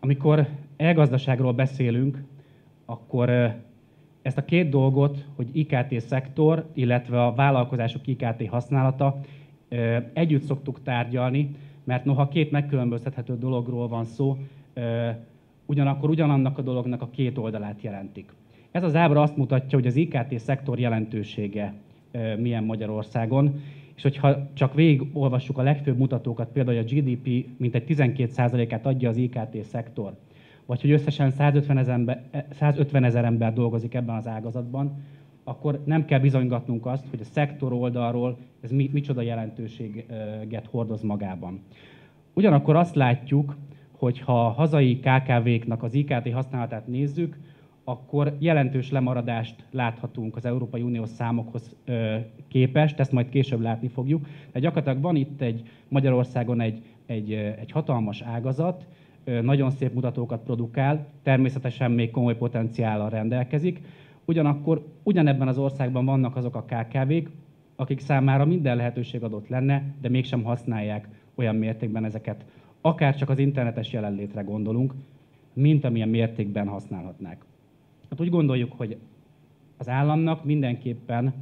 Amikor elgazdaságról beszélünk, akkor ezt a két dolgot, hogy IKT szektor, illetve a vállalkozások IKT használata együtt szoktuk tárgyalni, mert noha két megkülönböztethető dologról van szó, ugyanakkor ugyanannak a dolognak a két oldalát jelentik. Ez az ábra azt mutatja, hogy az IKT szektor jelentősége milyen Magyarországon, és hogyha csak végigolvassuk a legfőbb mutatókat, például a GDP mintegy 12%-át adja az IKT szektor, vagy hogy összesen 150 ezer, ember, 150 ezer ember dolgozik ebben az ágazatban, akkor nem kell bizonygatnunk azt, hogy a szektor oldalról ez mi, micsoda jelentőséget hordoz magában. Ugyanakkor azt látjuk, hogy ha a hazai KKV-knak az IKT használatát nézzük, akkor jelentős lemaradást láthatunk az Európai Uniós számokhoz képest, ezt majd később látni fogjuk. De gyakorlatilag van itt egy Magyarországon egy, egy, egy hatalmas ágazat, nagyon szép mutatókat produkál, természetesen még komoly potenciállal rendelkezik. Ugyanakkor ugyanebben az országban vannak azok a KKV-k, akik számára minden lehetőség adott lenne, de mégsem használják olyan mértékben ezeket. Akár csak az internetes jelenlétre gondolunk, mint amilyen mértékben használhatnák. Hát úgy gondoljuk, hogy az államnak mindenképpen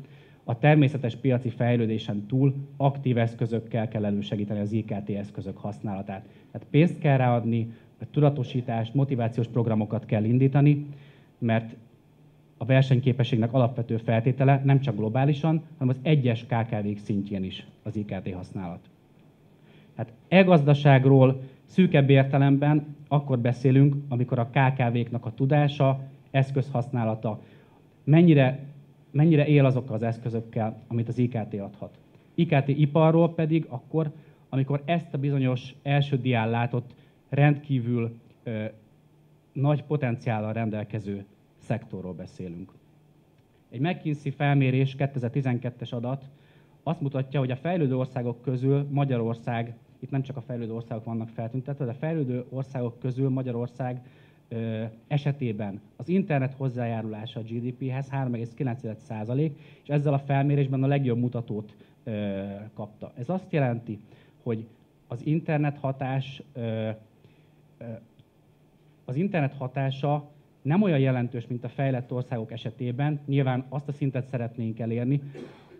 a természetes piaci fejlődésen túl aktív eszközökkel kell elősegíteni az IKT eszközök használatát. Tehát pénzt kell ráadni, tudatosítást, motivációs programokat kell indítani, mert a versenyképességnek alapvető feltétele nem csak globálisan, hanem az egyes KKV-k szintjén is az IKT használat. Hát e-gazdaságról szűkebb értelemben akkor beszélünk, amikor a KKV-knak a tudása, eszközhasználata mennyire, mennyire él azokkal az eszközökkel, amit az IKT adhat. IKT iparról pedig akkor, amikor ezt a bizonyos első dián látott rendkívül ö, nagy potenciállal rendelkező szektorról beszélünk. Egy McKinsey felmérés 2012-es adat azt mutatja, hogy a fejlődő országok közül Magyarország, itt nem csak a fejlődő országok vannak feltüntetve, de a fejlődő országok közül Magyarország esetében az internet hozzájárulása a GDP-hez 3,9%, és ezzel a felmérésben a legjobb mutatót kapta. Ez azt jelenti, hogy az internet hatás az internet hatása nem olyan jelentős, mint a fejlett országok esetében, nyilván azt a szintet szeretnénk elérni,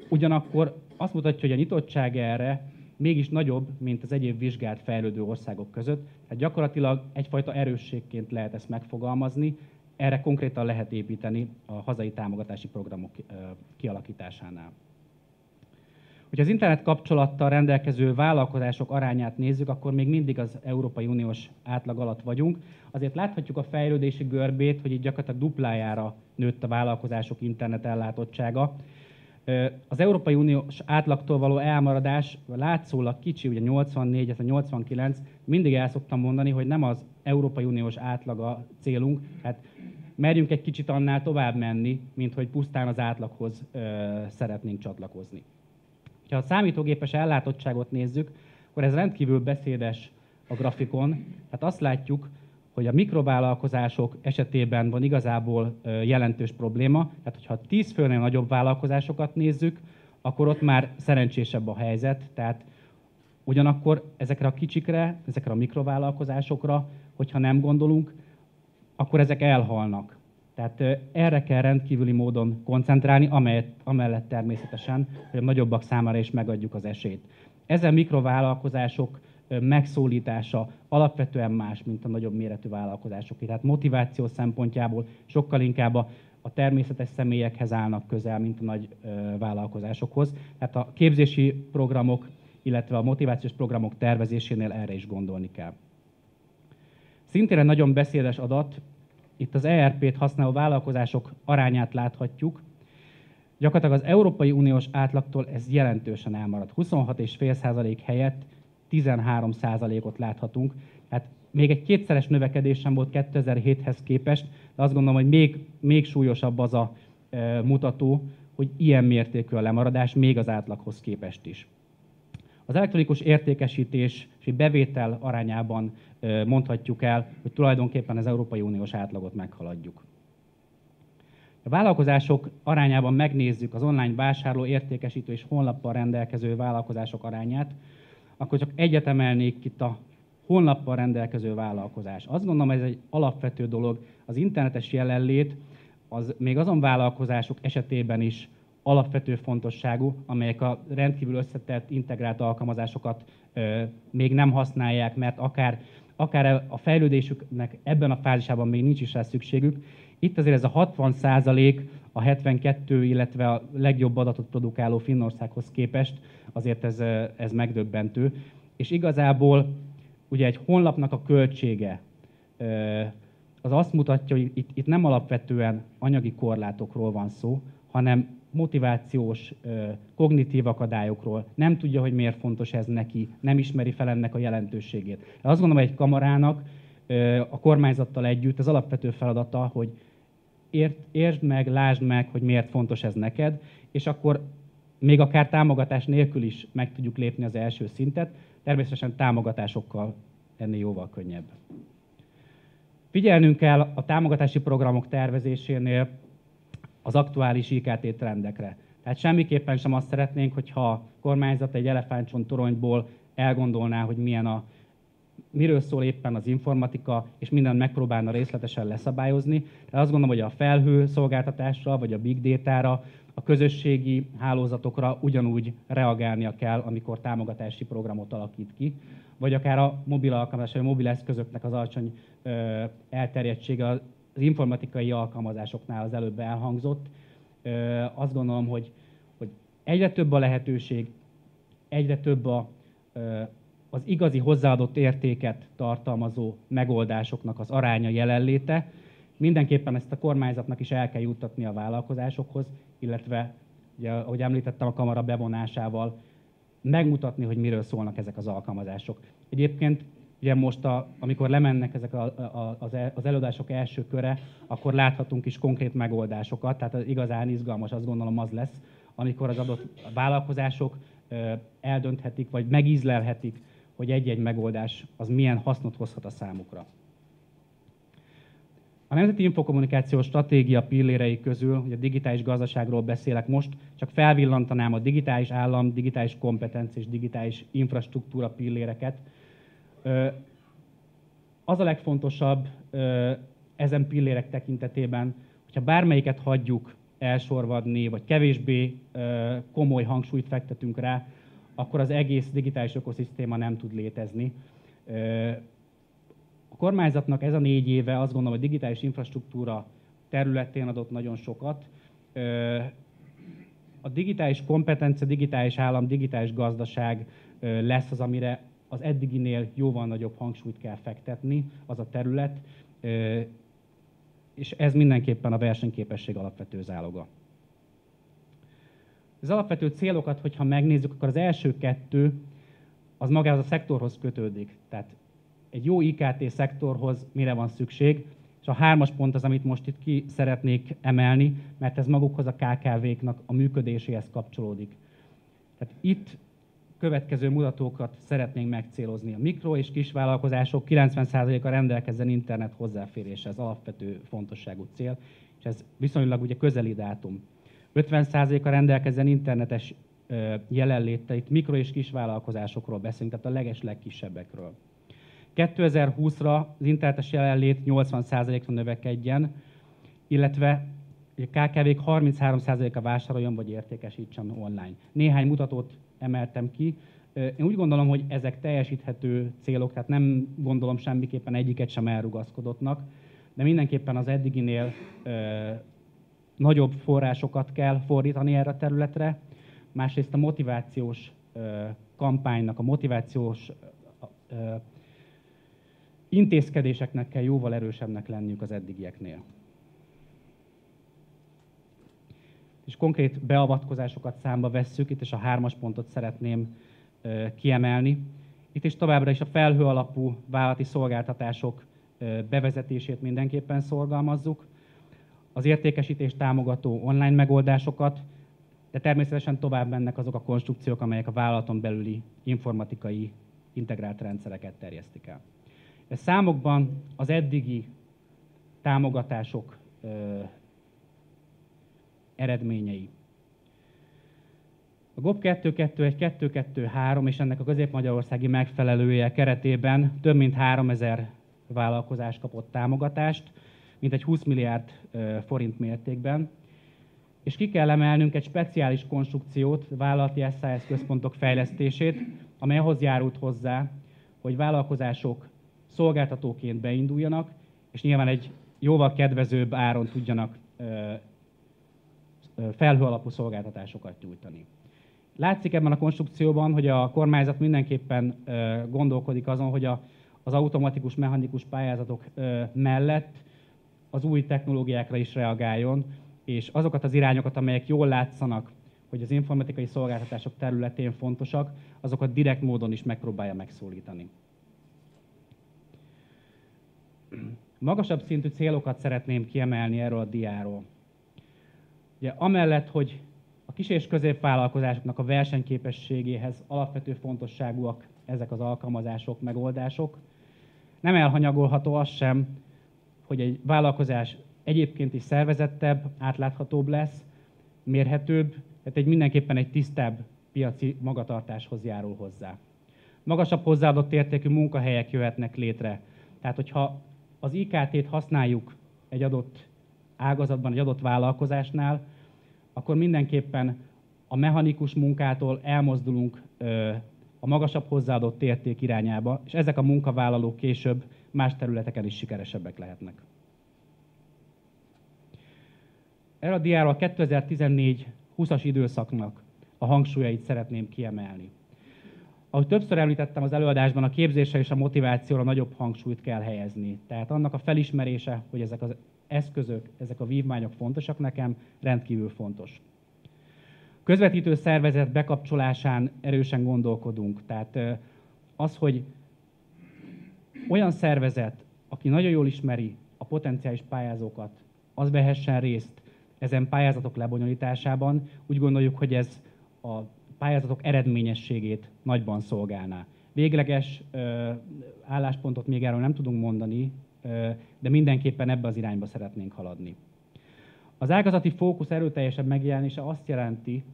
ugyanakkor azt mutatja, hogy a nyitottság erre mégis nagyobb, mint az egyéb vizsgált fejlődő országok között. Tehát gyakorlatilag egyfajta erősségként lehet ezt megfogalmazni, erre konkrétan lehet építeni a hazai támogatási programok kialakításánál. Hogyha az internet kapcsolattal rendelkező vállalkozások arányát nézzük, akkor még mindig az Európai Uniós átlag alatt vagyunk. Azért láthatjuk a fejlődési görbét, hogy itt gyakorlatilag duplájára nőtt a vállalkozások internet ellátottsága. Az Európai Uniós átlagtól való elmaradás látszólag kicsi, ugye 84, ez a 89, mindig el szoktam mondani, hogy nem az Európai Uniós átlaga célunk, hát merjünk egy kicsit annál tovább menni, mint hogy pusztán az átlaghoz ö, szeretnénk csatlakozni. Ha a számítógépes ellátottságot nézzük, akkor ez rendkívül beszédes a grafikon. Tehát azt látjuk, hogy a mikrovállalkozások esetében van igazából jelentős probléma. Tehát, hogyha 10 főnél nagyobb vállalkozásokat nézzük, akkor ott már szerencsésebb a helyzet. Tehát ugyanakkor ezekre a kicsikre, ezekre a mikrovállalkozásokra, hogyha nem gondolunk, akkor ezek elhalnak. Tehát erre kell rendkívüli módon koncentrálni, amelyet, amellett természetesen, hogy a nagyobbak számára is megadjuk az esélyt. Ezen mikrovállalkozások megszólítása alapvetően más, mint a nagyobb méretű vállalkozások. Tehát motiváció szempontjából sokkal inkább a, természetes személyekhez állnak közel, mint a nagy vállalkozásokhoz. Tehát a képzési programok, illetve a motivációs programok tervezésénél erre is gondolni kell. Szintén egy nagyon beszédes adat, itt az ERP-t használó vállalkozások arányát láthatjuk. Gyakorlatilag az Európai Uniós átlagtól ez jelentősen elmarad. 26,5% helyett 13%-ot láthatunk. Tehát még egy kétszeres növekedés sem volt 2007-hez képest, de azt gondolom, hogy még, még súlyosabb az a e, mutató, hogy ilyen mértékű a lemaradás, még az átlaghoz képest is. Az elektronikus értékesítés és bevétel arányában mondhatjuk el, hogy tulajdonképpen az Európai Uniós átlagot meghaladjuk. A vállalkozások arányában megnézzük az online vásárló, értékesítő és honlappal rendelkező vállalkozások arányát, akkor csak egyet emelnék itt a honlappal rendelkező vállalkozás. Azt gondolom, ez egy alapvető dolog. Az internetes jelenlét az még azon vállalkozások esetében is alapvető fontosságú, amelyek a rendkívül összetett, integrált alkalmazásokat ö, még nem használják, mert akár, akár a fejlődésüknek ebben a fázisában még nincs is rá szükségük. Itt azért ez a 60 százalék a 72, illetve a legjobb adatot produkáló Finnországhoz képest, azért ez, ez megdöbbentő. És igazából ugye egy honlapnak a költsége az azt mutatja, hogy itt, itt nem alapvetően anyagi korlátokról van szó, hanem motivációs, kognitív akadályokról, nem tudja, hogy miért fontos ez neki, nem ismeri fel ennek a jelentőségét. Azt gondolom, hogy egy kamarának a kormányzattal együtt az alapvető feladata, hogy ért, értsd meg, lásd meg, hogy miért fontos ez neked, és akkor még akár támogatás nélkül is meg tudjuk lépni az első szintet, természetesen támogatásokkal ennél jóval könnyebb. Figyelnünk kell a támogatási programok tervezésénél az aktuális IKT trendekre. Tehát semmiképpen sem azt szeretnénk, hogyha a kormányzat egy elefántcsont toronyból elgondolná, hogy milyen a, miről szól éppen az informatika, és mindent megpróbálna részletesen leszabályozni. Tehát azt gondolom, hogy a felhő szolgáltatásra, vagy a big data-ra, a közösségi hálózatokra ugyanúgy reagálnia kell, amikor támogatási programot alakít ki, vagy akár a mobil alkalmazás, vagy a mobil eszközöknek az alacsony elterjedtsége az informatikai alkalmazásoknál az előbb elhangzott. Azt gondolom, hogy, hogy egyre több a lehetőség, egyre több a, az igazi hozzáadott értéket tartalmazó megoldásoknak az aránya jelenléte. Mindenképpen ezt a kormányzatnak is el kell juttatni a vállalkozásokhoz, illetve, ugye, ahogy említettem, a kamara bevonásával megmutatni, hogy miről szólnak ezek az alkalmazások. Egyébként ugye most, a, amikor lemennek ezek a, a, az, el, az előadások első köre, akkor láthatunk is konkrét megoldásokat, tehát az igazán izgalmas azt gondolom az lesz, amikor az adott vállalkozások eldönthetik, vagy megízlelhetik, hogy egy-egy megoldás az milyen hasznot hozhat a számukra. A Nemzeti Infokommunikációs Stratégia pillérei közül, hogy a digitális gazdaságról beszélek most, csak felvillantanám a digitális állam, digitális kompetencia és digitális infrastruktúra pilléreket. Az a legfontosabb ezen pillérek tekintetében, hogyha bármelyiket hagyjuk elsorvadni, vagy kevésbé komoly hangsúlyt fektetünk rá, akkor az egész digitális ökoszisztéma nem tud létezni. A kormányzatnak ez a négy éve azt gondolom, hogy digitális infrastruktúra területén adott nagyon sokat. A digitális kompetencia, digitális állam, digitális gazdaság lesz az, amire az eddiginél jóval nagyobb hangsúlyt kell fektetni, az a terület, és ez mindenképpen a versenyképesség alapvető záloga. Az alapvető célokat, hogyha megnézzük, akkor az első kettő az magához a szektorhoz kötődik. Tehát egy jó IKT szektorhoz mire van szükség, és a hármas pont az, amit most itt ki szeretnék emelni, mert ez magukhoz a KKV-knak a működéséhez kapcsolódik. Tehát itt következő mutatókat szeretnénk megcélozni. A mikro- és kisvállalkozások 90%-a rendelkezzen internet hozzáféréshez, ez alapvető fontosságú cél, és ez viszonylag ugye közeli dátum. 50%-a rendelkezzen internetes jelenléte, itt mikro- és kisvállalkozásokról beszélünk, tehát a leges legkisebbekről. 2020-ra az internetes jelenlét 80%-ra növekedjen, illetve a KKV-k 33%-a vásároljon vagy értékesítsen online. Néhány mutatót emeltem ki. Én úgy gondolom, hogy ezek teljesíthető célok, tehát nem gondolom semmiképpen egyiket sem elrugaszkodottnak, de mindenképpen az eddiginél nagyobb forrásokat kell fordítani erre a területre. Másrészt a motivációs kampánynak, a motivációs intézkedéseknek kell jóval erősebbnek lenniük az eddigieknél. És konkrét beavatkozásokat számba vesszük, itt is a hármas pontot szeretném kiemelni. Itt is továbbra is a felhő alapú vállalati szolgáltatások bevezetését mindenképpen szorgalmazzuk, az értékesítés támogató online megoldásokat, de természetesen tovább mennek azok a konstrukciók, amelyek a vállalaton belüli informatikai integrált rendszereket terjesztik el. Ez számokban az eddigi támogatások ö, eredményei. A GOP 221, 223 és ennek a közép-magyarországi megfelelője keretében több mint 3000 vállalkozás kapott támogatást, mint egy 20 milliárd forint mértékben. És ki kell emelnünk egy speciális konstrukciót, vállalati SIS központok fejlesztését, amely ahhoz járult hozzá, hogy vállalkozások szolgáltatóként beinduljanak, és nyilván egy jóval kedvezőbb áron tudjanak felhő alapú szolgáltatásokat nyújtani. Látszik ebben a konstrukcióban, hogy a kormányzat mindenképpen gondolkodik azon, hogy az automatikus, mechanikus pályázatok mellett az új technológiákra is reagáljon, és azokat az irányokat, amelyek jól látszanak, hogy az informatikai szolgáltatások területén fontosak, azokat direkt módon is megpróbálja megszólítani. Magasabb szintű célokat szeretném kiemelni erről a diáról. Ugye amellett, hogy a kis és középvállalkozásoknak a versenyképességéhez alapvető fontosságúak ezek az alkalmazások, megoldások, nem elhanyagolható az sem, hogy egy vállalkozás egyébként is szervezettebb, átláthatóbb lesz, mérhetőbb, tehát egy mindenképpen egy tisztább piaci magatartáshoz járul hozzá. Magasabb hozzáadott értékű munkahelyek jöhetnek létre. Tehát, hogyha az IKT-t használjuk egy adott ágazatban, egy adott vállalkozásnál, akkor mindenképpen a mechanikus munkától elmozdulunk a magasabb hozzáadott érték irányába, és ezek a munkavállalók később más területeken is sikeresebbek lehetnek. Erre a diáról a 2014-20-as időszaknak a hangsúlyait szeretném kiemelni. Ahogy többször említettem az előadásban, a képzésre és a motivációra nagyobb hangsúlyt kell helyezni. Tehát annak a felismerése, hogy ezek az eszközök, ezek a vívmányok fontosak nekem, rendkívül fontos. Közvetítő szervezet bekapcsolásán erősen gondolkodunk. Tehát az, hogy olyan szervezet, aki nagyon jól ismeri a potenciális pályázókat, az vehessen részt ezen pályázatok lebonyolításában. Úgy gondoljuk, hogy ez a pályázatok eredményességét nagyban szolgálná. Végleges ö, álláspontot még erről nem tudunk mondani, ö, de mindenképpen ebbe az irányba szeretnénk haladni. Az ágazati fókusz erőteljesebb megjelenése azt jelenti,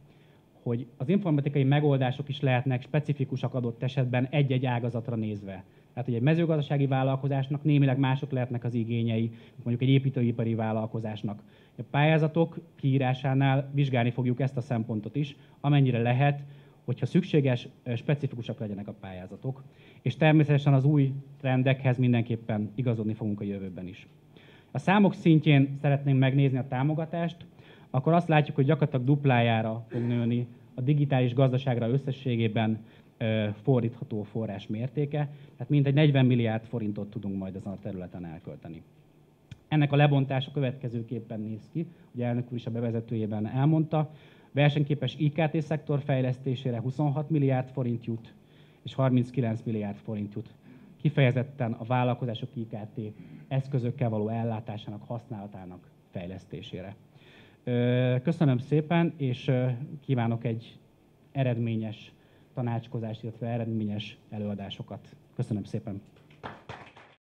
hogy az informatikai megoldások is lehetnek specifikusak adott esetben egy-egy ágazatra nézve. Tehát, hogy egy mezőgazdasági vállalkozásnak némileg mások lehetnek az igényei, mondjuk egy építőipari vállalkozásnak. A pályázatok kiírásánál vizsgálni fogjuk ezt a szempontot is, amennyire lehet, hogyha szükséges, specifikusak legyenek a pályázatok. És természetesen az új trendekhez mindenképpen igazodni fogunk a jövőben is. A számok szintjén szeretnénk megnézni a támogatást, akkor azt látjuk, hogy gyakorlatilag duplájára fog nőni a digitális gazdaságra összességében fordítható forrás mértéke, tehát mintegy 40 milliárd forintot tudunk majd ezen a területen elkölteni. Ennek a lebontása következőképpen néz ki, ugye elnök úr is a bevezetőjében elmondta, versenyképes IKT szektor fejlesztésére 26 milliárd forint jut, és 39 milliárd forint jut. Kifejezetten a vállalkozások IKT eszközökkel való ellátásának, használatának fejlesztésére. Köszönöm szépen, és kívánok egy eredményes tanácskozást, illetve eredményes előadásokat. Köszönöm szépen!